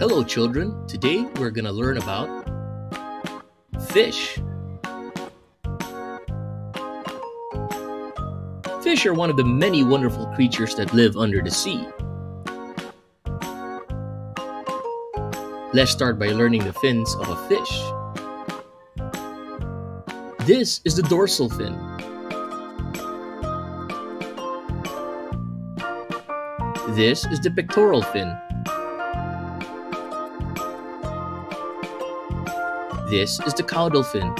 Hello, children. Today we're going to learn about fish. Fish are one of the many wonderful creatures that live under the sea. Let's start by learning the fins of a fish. This is the dorsal fin. This is the pectoral fin. This is the caudal fin.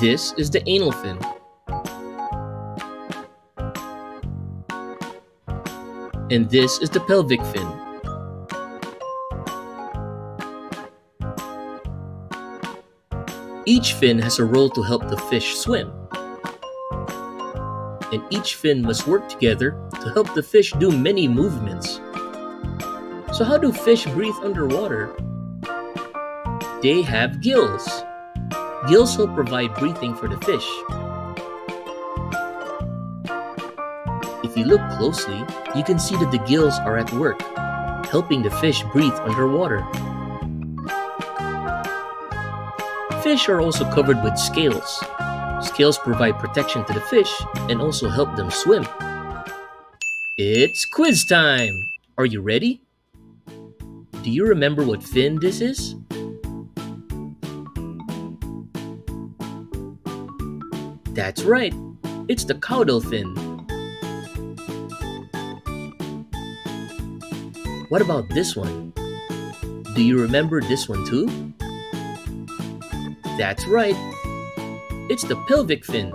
This is the anal fin. And this is the pelvic fin. Each fin has a role to help the fish swim. And each fin must work together to help the fish do many movements. So how do fish breathe underwater? They have gills. Gills help provide breathing for the fish. If you look closely, you can see that the gills are at work, helping the fish breathe underwater. Fish are also covered with scales. Scales provide protection to the fish and also help them swim. It's quiz time! Are you ready? Do you remember what fin this is? That's right, it's the caudal fin. What about this one? Do you remember this one too? That's right, it's the pelvic fin.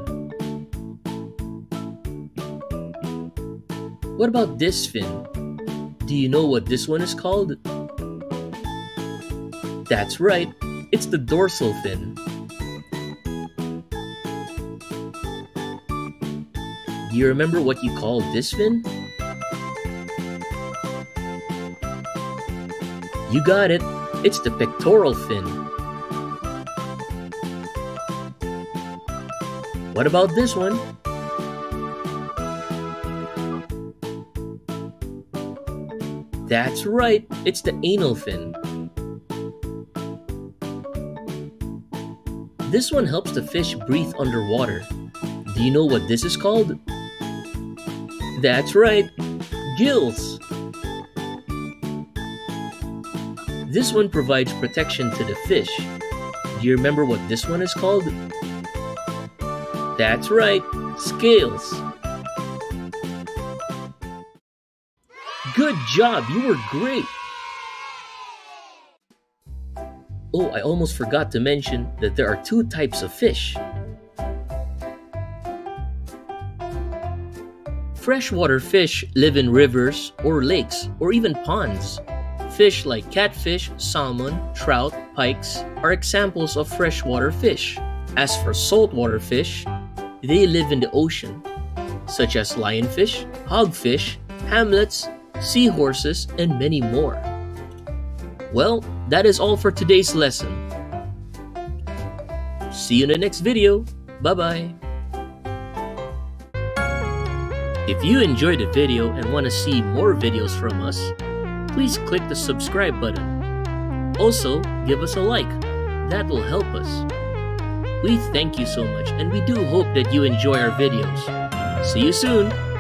What about this fin? Do you know what this one is called? That's right, it's the dorsal fin. You remember what you call this fin? You got it, it's the pectoral fin. What about this one? That's right, it's the anal fin. This one helps the fish breathe underwater. Do you know what this is called? That's right, gills. This one provides protection to the fish. Do you remember what this one is called? That's right, scales. Good job, you were great. Oh, I almost forgot to mention that there are two types of fish. Freshwater fish live in rivers or lakes or even ponds. Fish like catfish, salmon, trout, pikes are examples of freshwater fish. As for saltwater fish, they live in the ocean, such as lionfish, hogfish, hamlets, seahorses, and many more. Well, that is all for today's lesson. See you in the next video. Bye-bye. If you enjoyed the video and want to see more videos from us, please click the subscribe button. Also, give us a like. That will help us. We thank you so much and we do hope that you enjoy our videos. See you soon!